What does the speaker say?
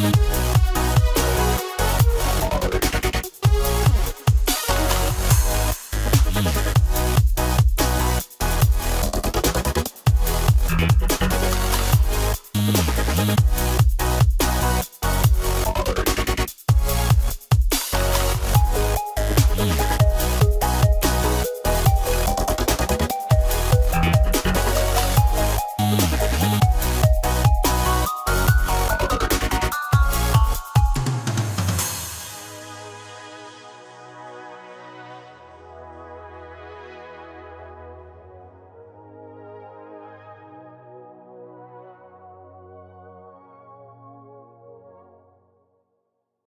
Bye.